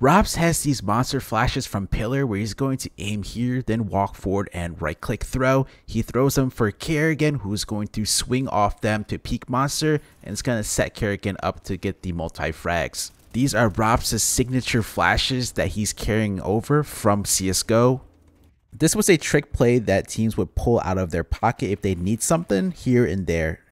ropz has these monster flashes from Pillar where he's going to aim here, then walk forward and right click throw. He throws them for karrigan who's going to swing off them to peek monster and it's going to set karrigan up to get the multi frags. These are ropz' signature flashes that he's carrying over from CSGO. This was a trick play that teams would pull out of their pocket if they need something here and there.